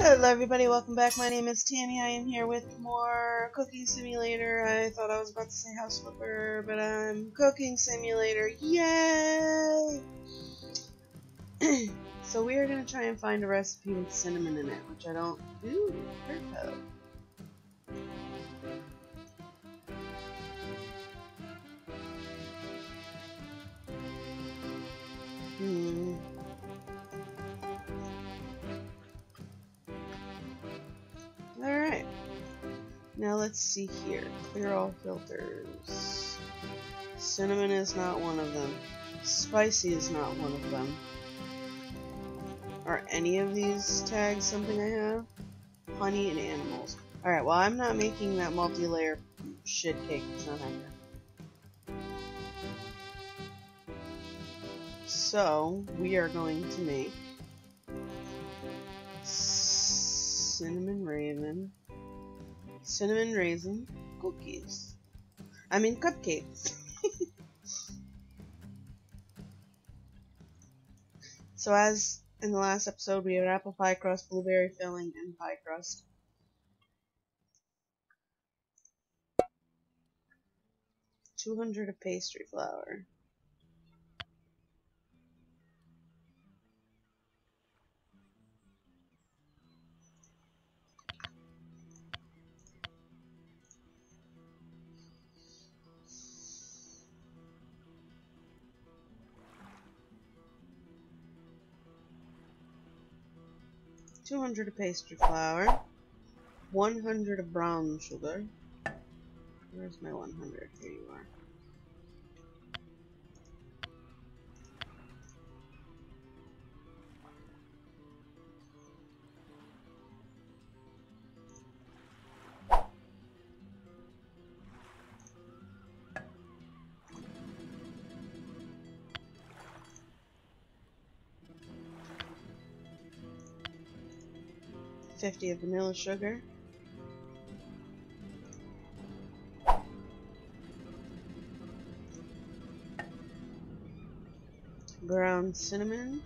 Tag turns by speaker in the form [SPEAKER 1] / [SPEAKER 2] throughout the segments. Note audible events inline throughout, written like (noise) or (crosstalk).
[SPEAKER 1] Hello everybody, welcome back. My name is Tammy. I am here with more Cooking Simulator. I thought I was about to say House Flipper, but I'm Cooking Simulator. Yay! (clears throat) so we are going to try and find a recipe with cinnamon in it, which I don't... Ooh, perfect. Hmm. Now let's see here. Clear all filters. Cinnamon is not one of them. Spicy is not one of them. Are any of these tags something I have? Honey and animals. Alright, well I'm not making that multi-layer shit cake. It's not happening. So, we are going to make cinnamon raisin, cinnamon raisin cookies. I mean cupcakes. (laughs) so as in the last episode, we have apple pie crust, blueberry filling, and pie crust. Two hundred of pastry flour. Two hundred of pastry flour. One hundred of brown sugar. Where's my one hundred? Here you are. Fifty of vanilla sugar. Ground cinnamon.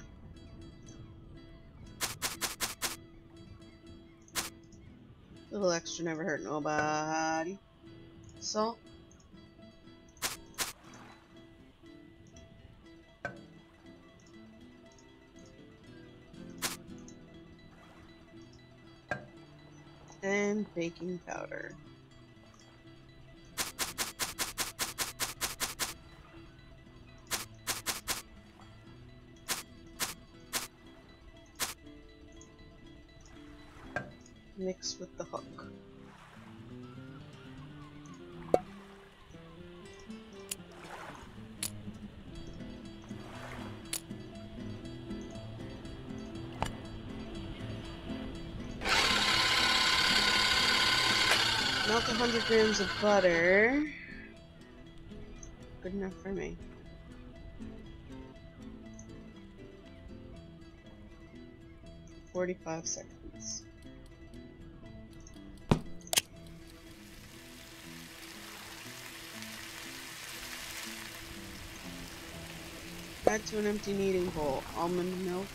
[SPEAKER 1] A little extra never hurt nobody. Salt. And baking powder. Mix with the hook. Melt 100 grams of butter. Good enough for me. Forty-five seconds. Add to an empty kneading bowl. Almond milk.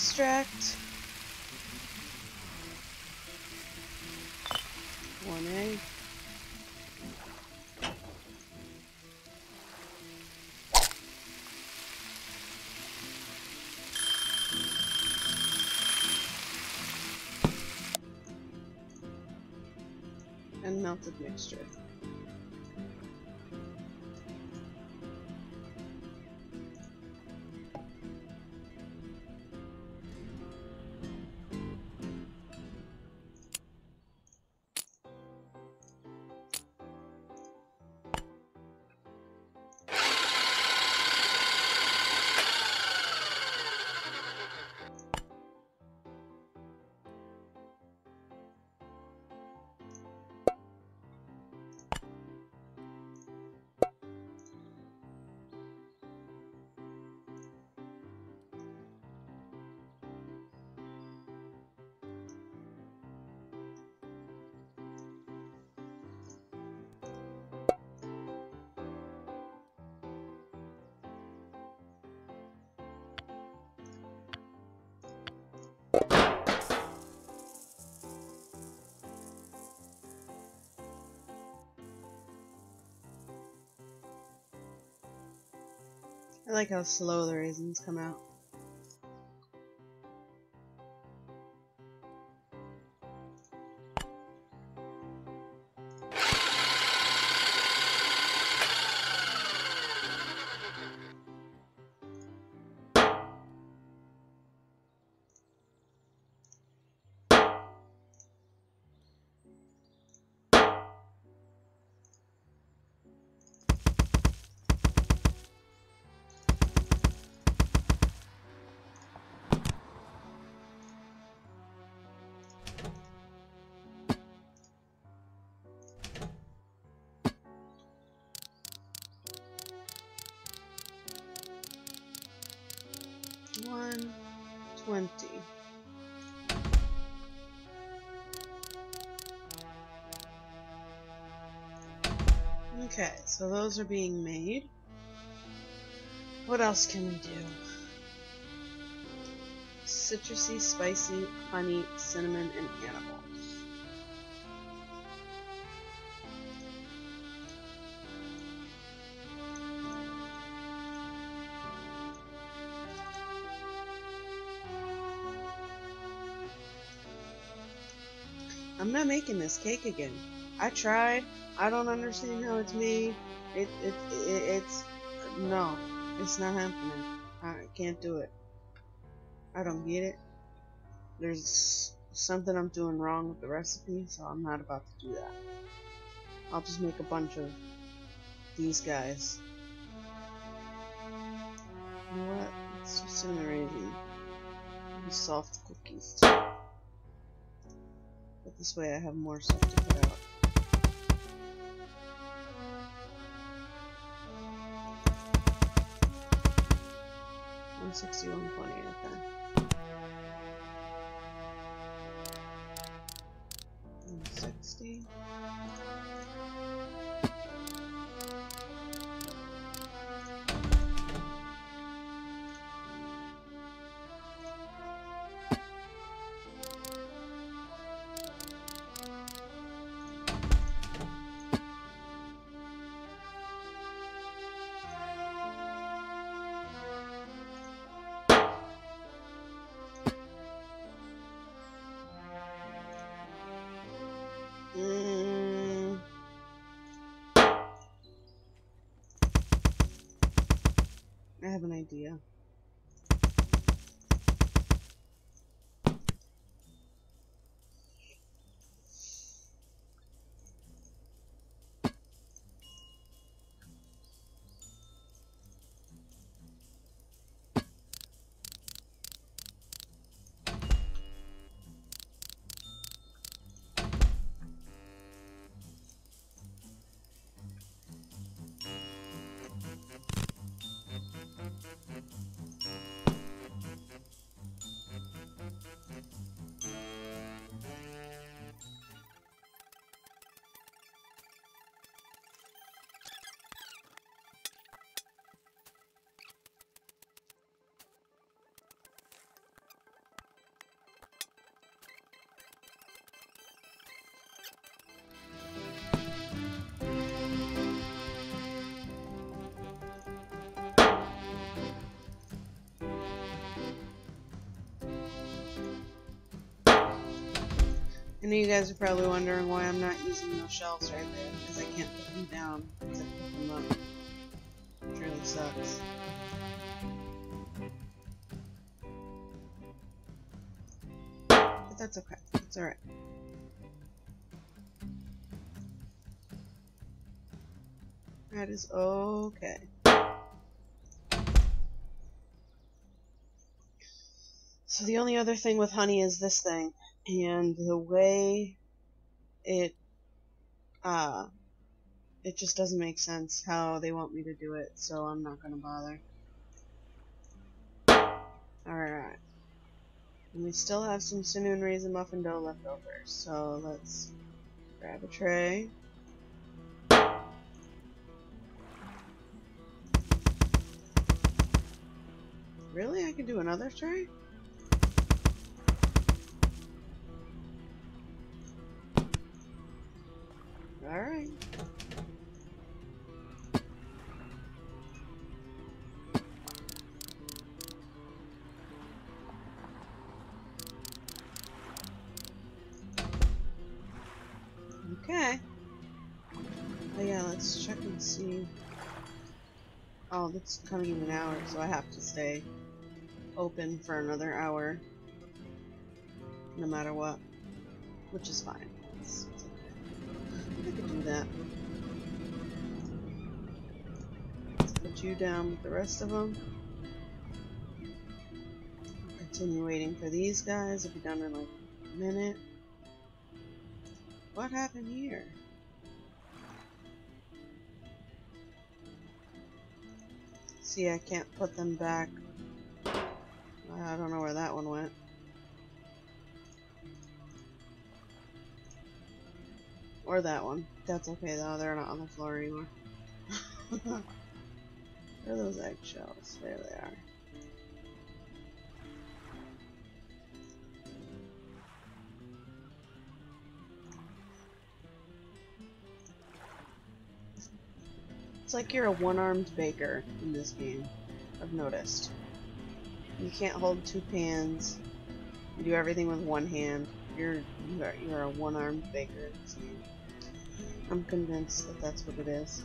[SPEAKER 1] Extract. One egg. And melted mixture. I like how slow the raisins come out. 20. Okay, so those are being made. What else can we do? Citrusy, spicy, honey, cinnamon, and animal. I'm not making this cake again. I tried. I don't understand how it's made. It, it, it it's no, it's not happening. I can't do it. I don't get it. There's something I'm doing wrong with the recipe, so I'm not about to do that. I'll just make a bunch of these guys. You know what? Let's do cinnamon raisin. Soft cookies too. But this way I have more stuff to put out. One sixty one twenty, okay. One sixty. I have an idea. Know you guys are probably wondering why I'm not using those shelves right there, because I can't put them down, I put them up. Which really sucks. But that's okay. It's alright. That is okay. So the only other thing with honey is this thing and the way it uh it just doesn't make sense how they want me to do it so I'm not gonna bother. Alright. And we still have some cinnamon raisin muffin dough left over so let's grab a tray. Really? I can do another tray Alright. Okay. Oh yeah, let's check and see. Oh, it's coming in an hour, so I have to stay open for another hour. No matter what. Which is fine that. Put you down with the rest of them. Continue waiting for these guys. I'll be done in like a minute. What happened here? See, I can't put them back. I don't know where that one went. Or that one. That's okay though, they're not on the floor anymore. (laughs) where are those eggshells? There they are. It's like you're a one-armed baker in this game, I've noticed. You can't hold two pans. You do everything with one hand. You're you are, you're a one-armed baker in this game. I'm convinced that that's what it is.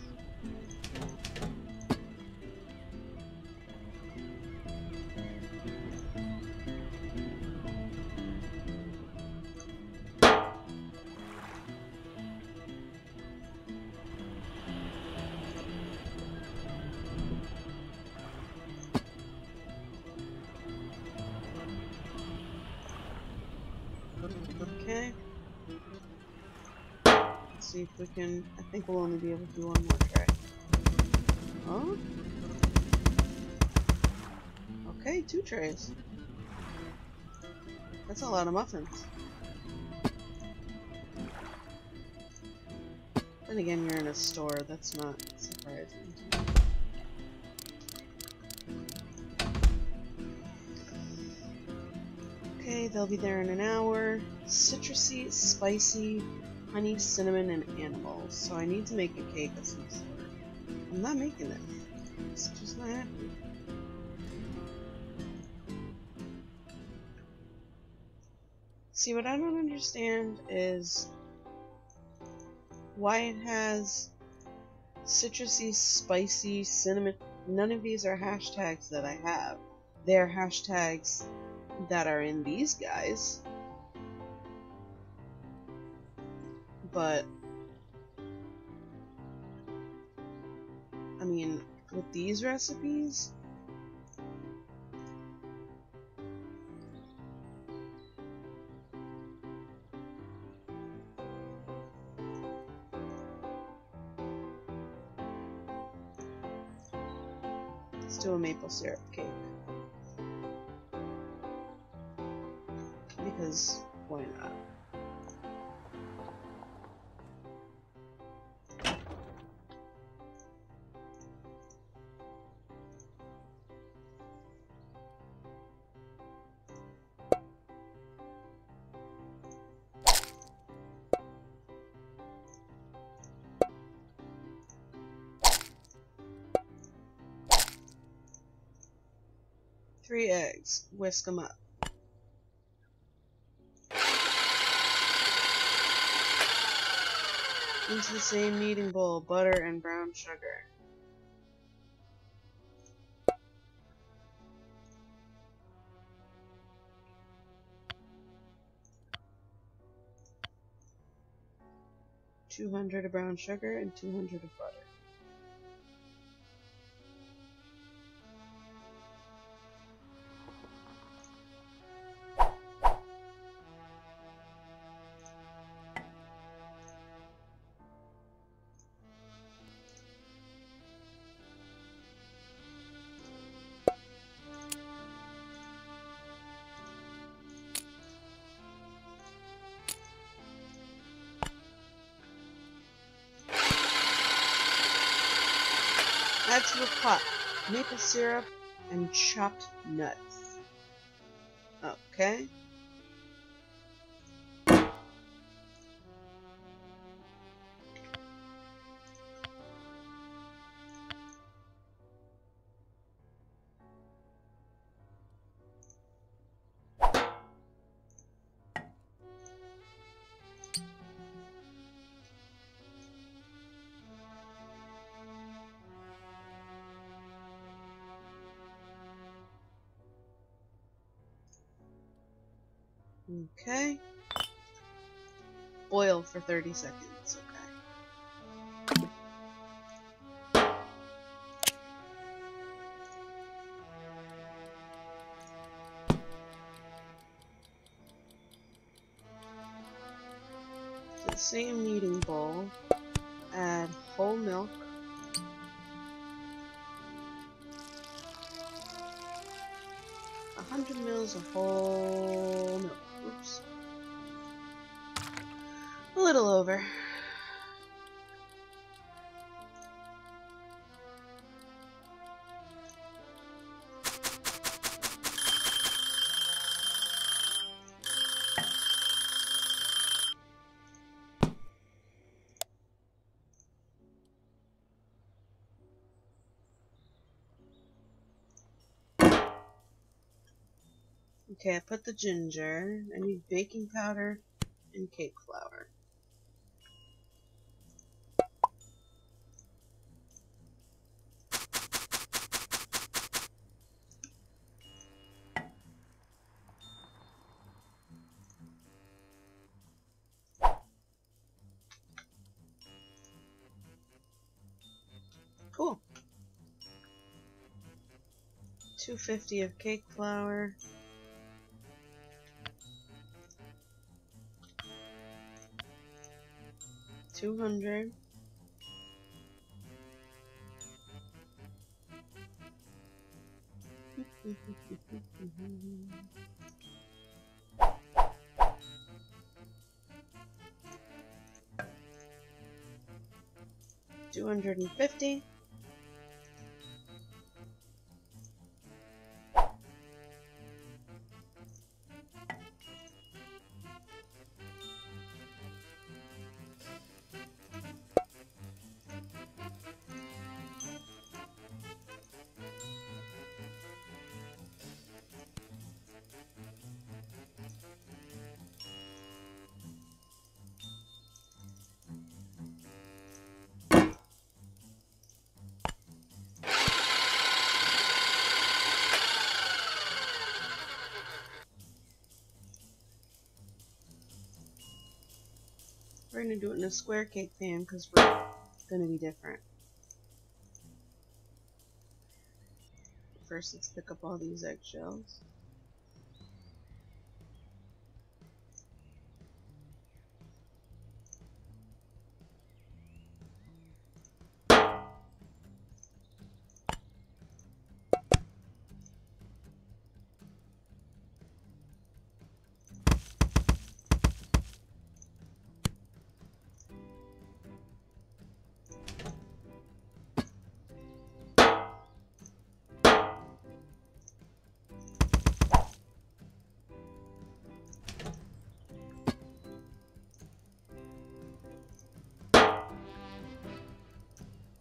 [SPEAKER 1] Can. I think we'll only be able to do one more try. Oh? Okay, two trays. That's a lot of muffins. Then again, you're in a store. That's not surprising. Okay, they'll be there in an hour. Citrusy, spicy, honey, cinnamon, and animals. So I need to make a cake of some sort. I'm not making it. It's just not happening. See, what I don't understand is why it has citrusy, spicy, cinnamon. None of these are hashtags that I have. They're hashtags that are in these guys. But I mean, with these recipes, do a maple syrup cake. Because why not? Three eggs. Whisk them up. Into the same kneading bowl, butter and brown sugar. Two hundred of brown sugar and two hundred of butter. Add to a pot maple syrup and chopped nuts. Okay. Okay. Boil for 30 seconds. Okay. The same kneading bowl, add whole milk, a hundred mils of whole milk. Oops. A little over. Okay, I put the ginger. I need baking powder and cake flour. Cool. 250 of cake flour. Two hundred. (laughs) Two hundred and fifty. We're gonna do it in a square cake pan because we're gonna be different. First, let's pick up all these eggshells.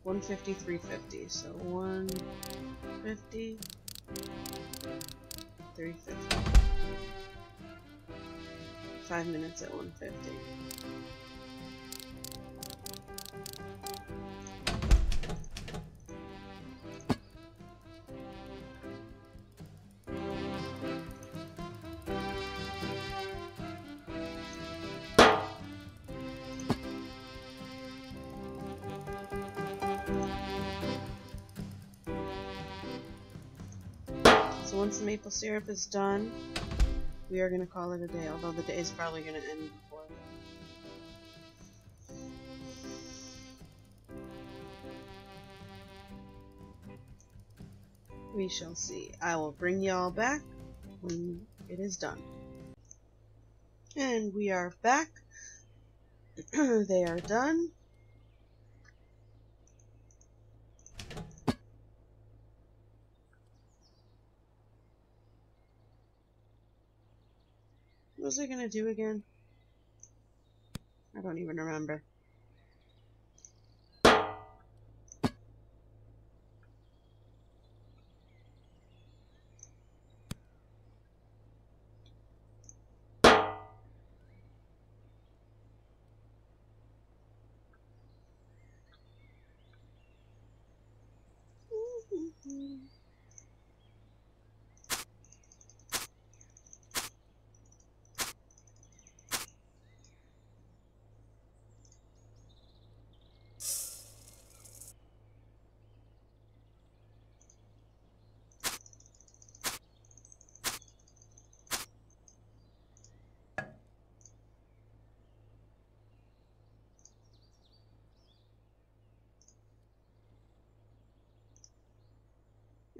[SPEAKER 1] 150, 350. So 150, 350. Five minutes at 150. Once the maple syrup is done, we are going to call it a day, although the day is probably going to end before. We shall see. I will bring y'all back when it is done. And we are back. (clears throat) they are done. What was I gonna do again? I don't even remember.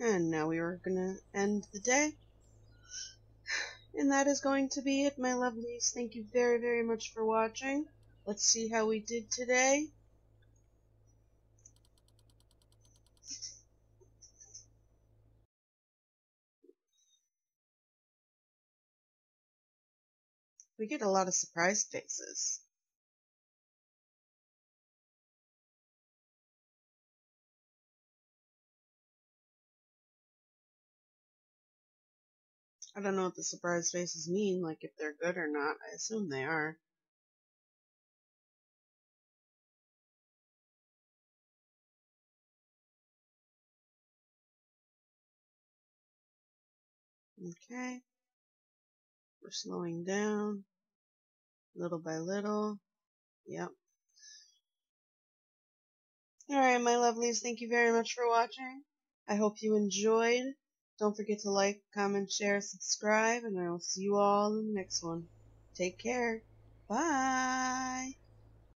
[SPEAKER 1] And now we are going to end the day. And that is going to be it, my lovelies. Thank you very, very much for watching. Let's see how we did today. We get a lot of surprise faces. I don't know what the surprise faces mean, like if they're good or not. I assume they are. Okay. We're slowing down little by little. Yep. Alright, my lovelies, thank you very much for watching. I hope you enjoyed. Don't forget to like, comment, share, subscribe, and I will see you all in the next one. Take care. Bye.